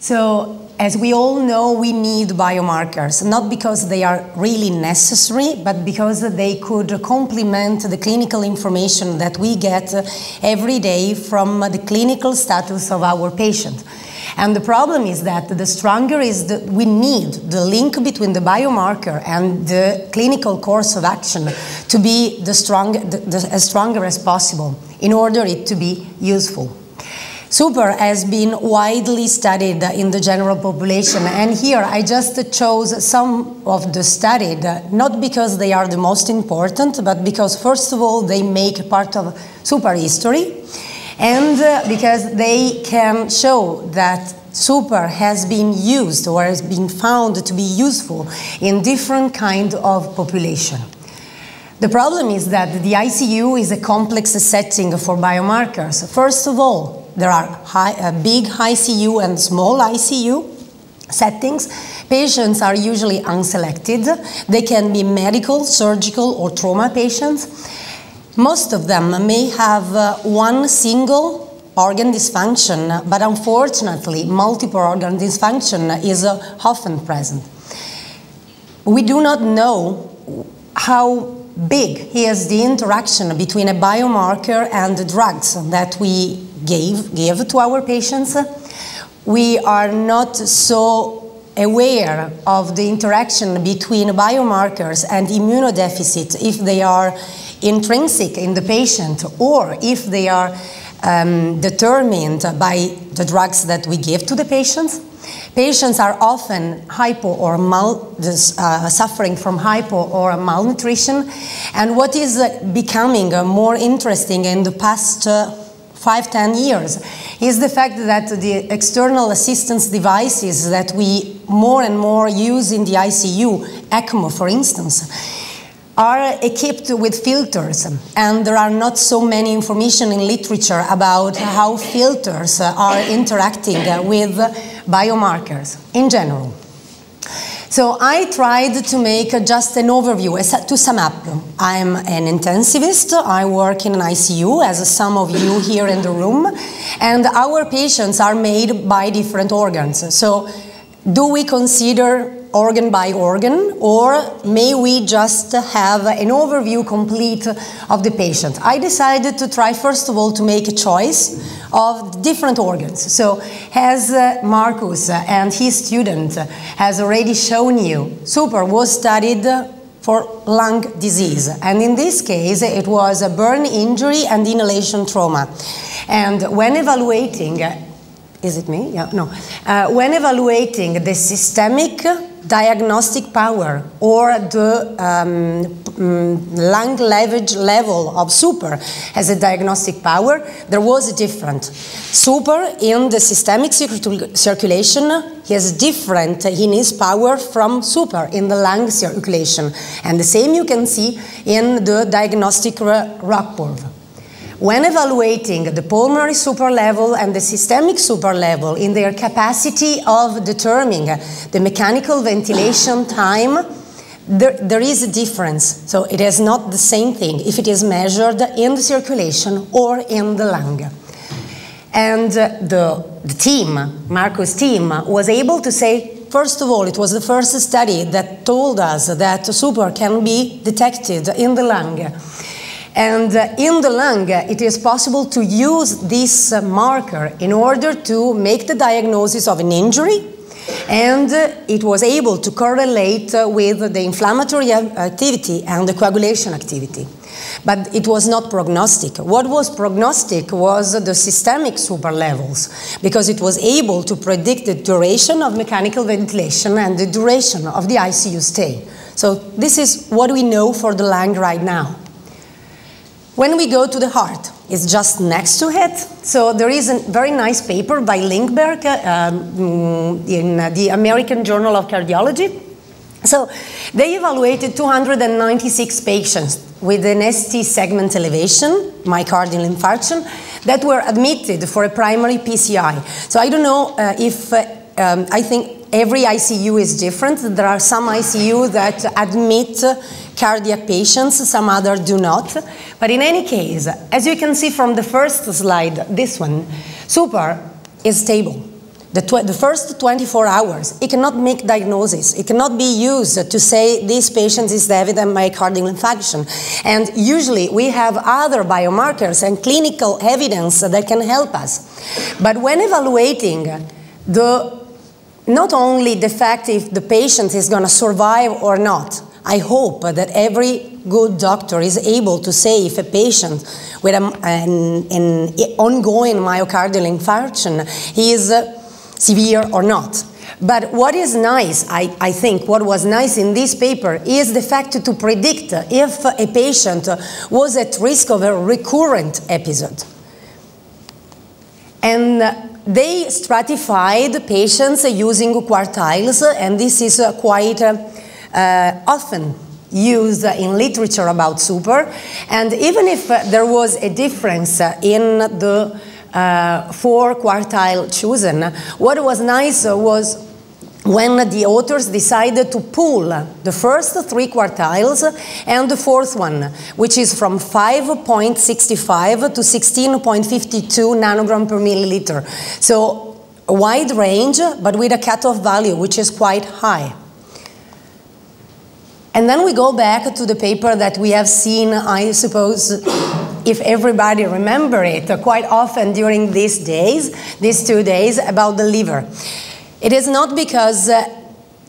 So, as we all know, we need biomarkers, not because they are really necessary, but because they could complement the clinical information that we get every day from the clinical status of our patient. And the problem is that the stronger is that we need the link between the biomarker and the clinical course of action to be the strong, the, the, as stronger as possible in order it to be useful. suPAR has been widely studied in the general population, and here I just chose some of the studied, not because they are the most important, but because, first of all, they make part of suPAR history, and uh, because they can show that suPAR has been used or has been found to be useful in different kind of population. The problem is that the ICU is a complex setting for biomarkers. First of all, there are high, uh, big ICU and small ICU settings. Patients are usually unselected. They can be medical, surgical, or trauma patients. Most of them may have uh, one single organ dysfunction, but unfortunately, multiple organ dysfunction is uh, often present. We do not know how big is the interaction between a biomarker and the drugs that we gave, give to our patients. We are not so aware of the interaction between biomarkers and immunodeficit if they are intrinsic in the patient or if they are um, determined by the drugs that we give to the patients. Patients are often hypo or mal, uh, suffering from hypo or malnutrition. And what is uh, becoming uh, more interesting in the past uh, five, ten years is the fact that the external assistance devices that we more and more use in the ICU, ECMO for instance, are equipped with filters and there are not so many information in literature about how filters are interacting with biomarkers in general. So I tried to make just an overview, to sum up. I'm an intensivist, I work in an ICU, as some of you here in the room, and our patients are made by different organs. So do we consider organ by organ, or may we just have an overview complete of the patient? I decided to try, first of all, to make a choice of different organs. So, as uh, Marcus and his student has already shown you, suPAR was studied for lung disease. And in this case, it was a burn injury and inhalation trauma. And when evaluating, is it me? Yeah, no. Uh, when evaluating the systemic diagnostic power or the um, mm, lung leverage level of suPAR as a diagnostic power, there was a difference. suPAR in the systemic circulation is different in his power from suPAR in the lung circulation. And the same you can see in the diagnostic ROC curve. When evaluating the pulmonary suPAR level and the systemic suPAR level in their capacity of determining the mechanical ventilation time, there, there is a difference. So it is not the same thing if it is measured in the circulation or in the lung. And uh, the, the team, Marco's team, was able to say First of all, it was the first study that told us that suPAR can be detected in the lung. And uh, in the lung, uh, it is possible to use this uh, marker in order to make the diagnosis of an injury. And it was able to correlate with the inflammatory activity and the coagulation activity. But it was not prognostic. What was prognostic was the systemic suPAR levels, because it was able to predict the duration of mechanical ventilation and the duration of the ICU stay. So this is what we know for the lung right now. When we go to the heart, it's just next to it. So there is a very nice paper by Lyngbæk uh, um, in the American Journal of Cardiology. So they evaluated 296 patients with an ST segment elevation, myocardial infarction, that were admitted for a primary PCI. So I don't know uh, if, uh, um, I think every ICU is different. There are some ICU that admit cardiac patients, some others do not. But in any case, as you can see from the first slide, this one, suPAR is stable. the, the, first 24 hours, it cannot make diagnosis. It cannot be used to say this patient is evident myocardial infarction. And usually we have other biomarkers and clinical evidence that can help us. But when evaluating the, not only the fact if the patient is going to survive or not, I hope that every good doctor is able to say if a patient with a, an, an ongoing myocardial infarction is uh, severe or not. But what is nice, I, I, think, what was nice in this paper is the fact to predict if a patient was at risk of a recurrent episode. And uh, they stratified patients using quartiles, and this is quite uh, often used in literature about suPAR. And even if there was a difference in the uh, four quartile chosen. What was nice was when the authors decided to pull the first three quartiles and the fourth one, which is from 5.65 to 16.52 nanogram per milliliter. So a wide range, but with a cutoff value, which is quite high. And then we go back to the paper that we have seen, I suppose, if everybody remember it, quite often during these days, these two days, about the liver. It is not because uh,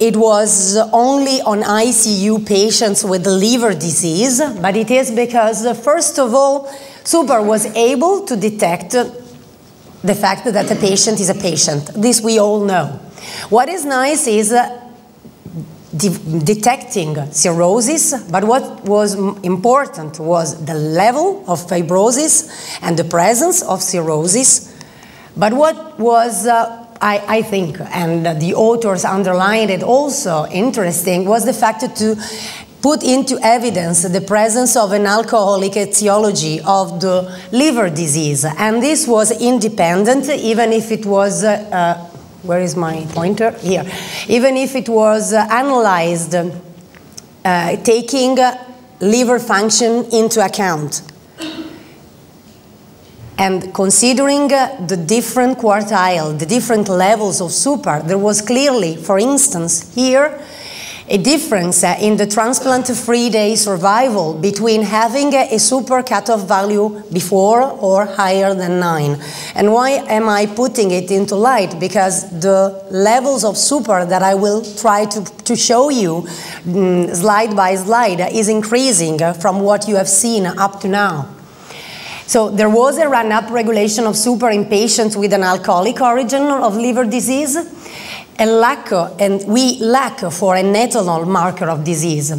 it was only on ICU patients with liver disease, but it is because, uh, first of all, suPAR was able to detect the fact that a patient is a patient. This we all know. What is nice is uh, de detecting cirrhosis, but what was important was the level of fibrosis and the presence of cirrhosis. But what was, uh, I, I, think, and the authors underlined it also interesting, was the fact to put into evidence the presence of an alcoholic etiology of the liver disease. And this was independent, even if it was uh, where is my pointer? Here. Even if it was uh, analyzed taking liver function into account and considering uh, the different quartile, the different levels of suPAR, there was clearly, for instance, here, a difference uh, in the transplant-free day survival between having a suPAR cutoff value before or higher than 9. And why am I putting it into light? Because the levels of suPAR that I will try to, to show you mm, slide by slide is increasing from what you have seen up to now. So there was a run-up regulation of suPAR in patients with an alcoholic origin of liver disease a lack, and we lack for an ethanol marker of disease.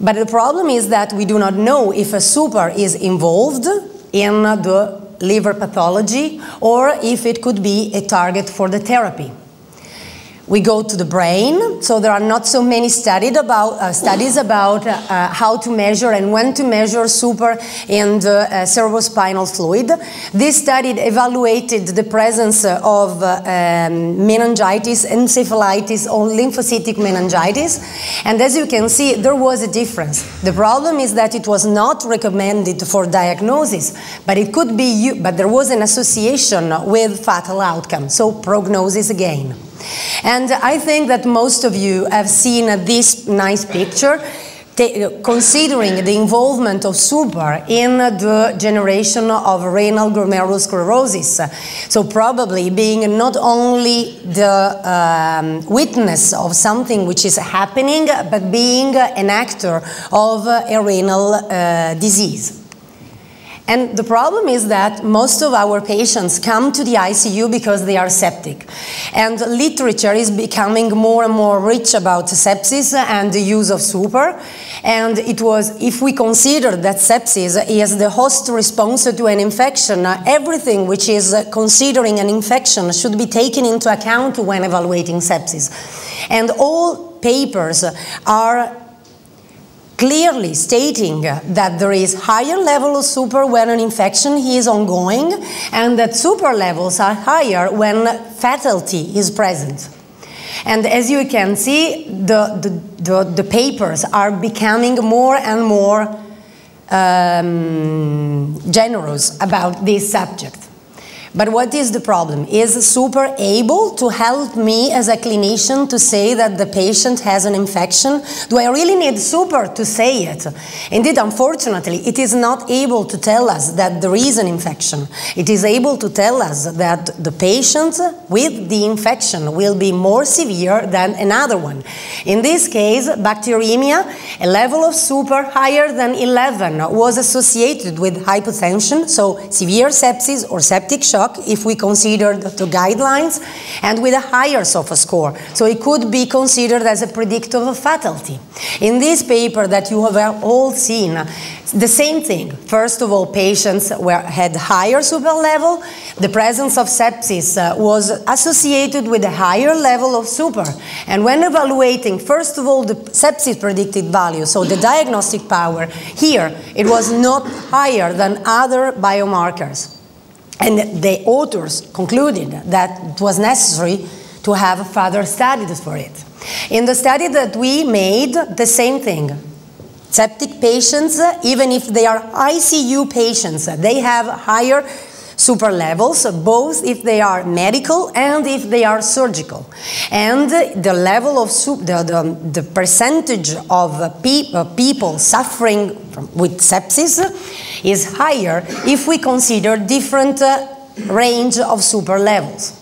But the problem is that we do not know if a suPAR is involved in the liver pathology or if it could be a target for the therapy. We go to the brain, so there are not so many studied about, uh, studies about uh, how to measure and when to measure suPAR and the uh, cerebrospinal fluid. This study evaluated the presence of uh, um, meningitis, encephalitis, or lymphocytic meningitis, and as you can see, there was a difference. The problem is that it was not recommended for diagnosis, but it could be, but there was an association with fatal outcome, so prognosis again. And I think that most of you have seen this nice picture considering the involvement of suPAR in the generation of renal glomerulosclerosis. So probably being not only the um, witness of something which is happening, but being an actor of a renal uh, disease. And the problem is that most of our patients come to the ICU because they are septic. And literature is becoming more and more rich about sepsis and the use of suPAR. And it was, if we consider that sepsis is the host response to an infection, everything which is considering an infection should be taken into account when evaluating sepsis. And all papers are clearly stating that there is higher level of suPAR when an infection is ongoing and that suPAR levels are higher when fatality is present. And as you can see, the, the, the, the papers are becoming more and more um, generous about this subject. But what is the problem? Is suPAR able to help me as a clinician to say that the patient has an infection? Do I really need suPAR to say it? Indeed, unfortunately, it is not able to tell us that there is an infection. It is able to tell us that the patient with the infection will be more severe than another one. In this case, bacteremia, a level of suPAR higher than 11 was associated with hypotension, so severe sepsis or septic shock if we consider the guidelines and with a higher SOFA score. So it could be considered as a predictor of fatality. In this paper that you have all seen, the same thing. First of all, patients were, had higher suPAR level. The presence of sepsis uh, was associated with a higher level of suPAR. And when evaluating, first of all, the sepsis predicted value, so the diagnostic power, here it was not higher than other biomarkers. And the authors concluded that it was necessary to have further studies for it. In the study that we made, the same thing. Septic patients, even if they are ICU patients, they have higher suPAR levels, both if they are medical and if they are surgical. And the level of the, the, the, percentage of pe uh, people suffering from, with sepsis is higher if we consider different uh, range of suPAR levels.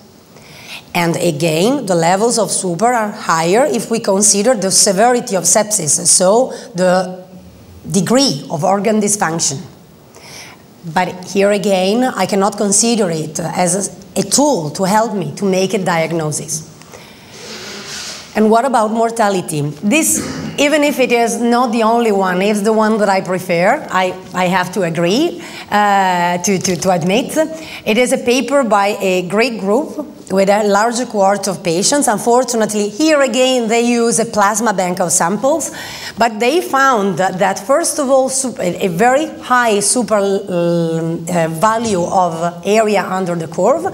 And again, the levels of suPAR are higher if we consider the severity of sepsis, so the degree of organ dysfunction. But here again, I cannot consider it as a, tool to help me to make a diagnosis. And what about mortality? This, even if it is not the only one, it's the one that I prefer. I, I have to agree, uh, to, to, to admit. It is a paper by a Greek group with a larger cohort of patients. Unfortunately, here again, they use a plasma bank of samples, but they found that, first of all, a very high suPAR uh, value of area under the curve.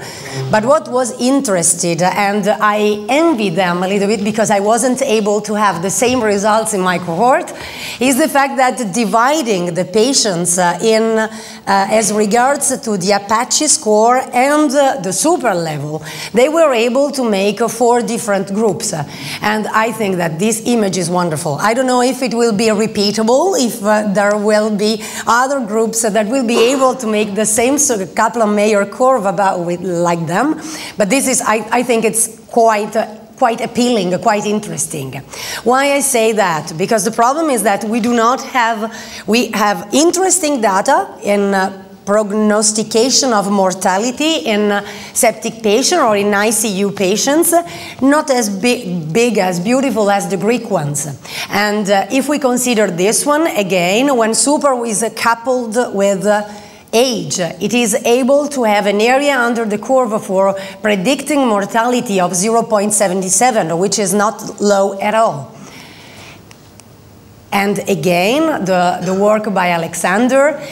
But what was interested, and I envy them a little bit because I wasn't able to have the same results in my cohort, is the fact that dividing the patients uh, in uh, as regards to the Apache score and uh, the suPAR level, they were able to make uh, four different groups. And I think that this image is wonderful. I don't know if it will be repeatable, if uh, there will be other groups that will be able to make the same Kaplan-Meier curve about with, like them. But this is, I, I think it's quite uh, quite appealing, quite interesting. Why I say that? Because the problem is that we do not have, we have interesting data in uh, prognostication of mortality in septic patients or in ICU patients, not as big, big, as beautiful as the Greek ones. And uh, if we consider this one, again, when suPAR is coupled with uh, age, it is able to have an area under the curve for predicting mortality of 0.77, which is not low at all. And again, the, the work by Alexander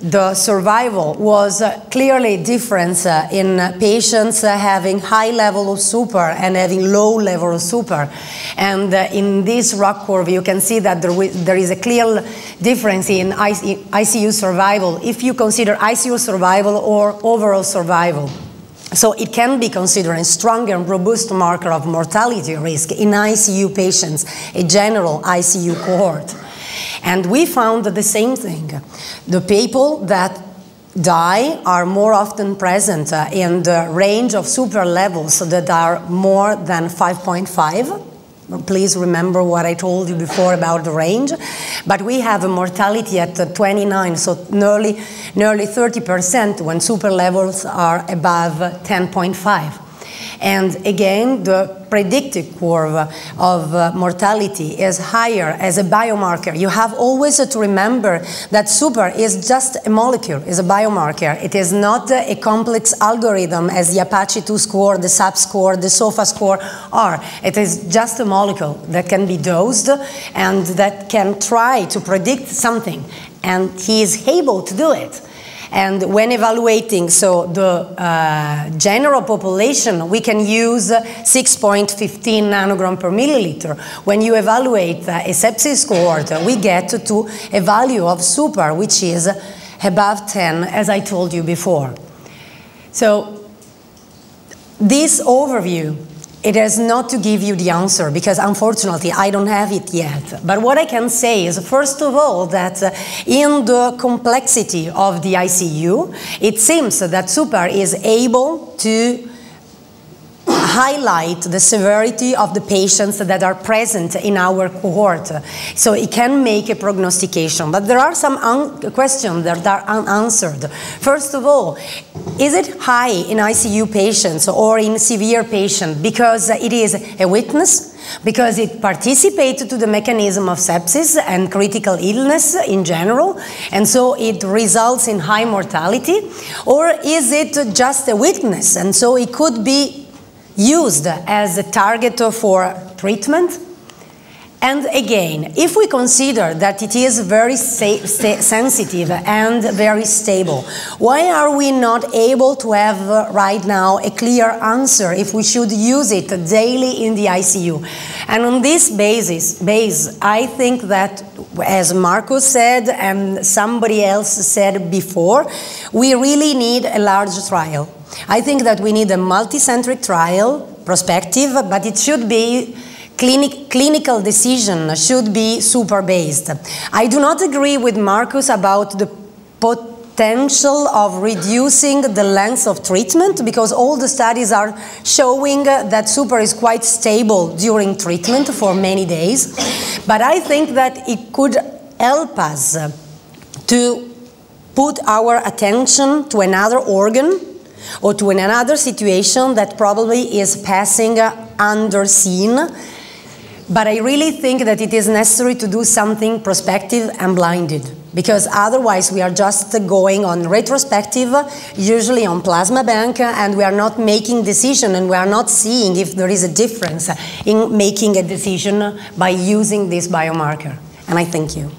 the survival was uh, clearly different uh, in patients uh, having high level of suPAR and having low level of suPAR. And in this ROC curve, you can see that there, there is a clear difference in ICU survival if you consider ICU survival or overall survival. So it can be considered a strong and robust marker of mortality risk in ICU patients, a general ICU cohort. And we found the same thing. The people that die are more often present uh, in the range of suPAR levels that are more than 5.5. Please remember what I told you before about the range. But we have a mortality at 29, so nearly, nearly 30% when suPAR levels are above 10.5. And again, the predictive curve of uh, mortality is higher as a biomarker. You have always to remember that suPAR is just a molecule, is a biomarker. It is not a complex algorithm as the Apache 2 score, the SAP score, the SOFA score are. It is just a molecule that can be dosed and that can try to predict something. And he is able to do it. And when evaluating, so the uh, general population, we can use 6.15 nanogram per milliliter. When you evaluate uh, a sepsis cohort, we get to a value of suPAR, which is above 10, as I told you before. So this overview, it is not to give you the answer because unfortunately I don't have it yet. But what I can say is, first of all, that uh, in the complexity of the ICU, it seems that suPAR is able to highlight the severity of the patients that are present in our cohort. So it can make a prognostication. But there are some questions that are unanswered. First of all, is it high in ICU patients or in severe patients because it is a witness? because it participates to the mechanism of sepsis and critical illness in general, and so it results in high mortality? Or is it just a witness, and so it could be used as a target for treatment. And again, if we consider that it is very sensitive and very stable, why are we not able to have uh, right now a clear answer if we should use it daily in the ICU? And on this basis, base, I think that, as Marcus said and somebody else said before, we really need a large trial I think that we need a multicentric trial, prospective, but it should be clinic, clinical decision should be suPAR based. I do not agree with Marcus about the potential of reducing the length of treatment because all the studies are showing that suPAR is quite stable during treatment for many days. But I think that it could help us to put our attention to another organ or to another situation that probably is passing uh, underseen. But I really think that it is necessary to do something prospective and blinded because otherwise we are just going on retrospective, usually on plasma bank, and we are not making decision and we are not seeing if there is a difference in making a decision by using this biomarker. And I thank you.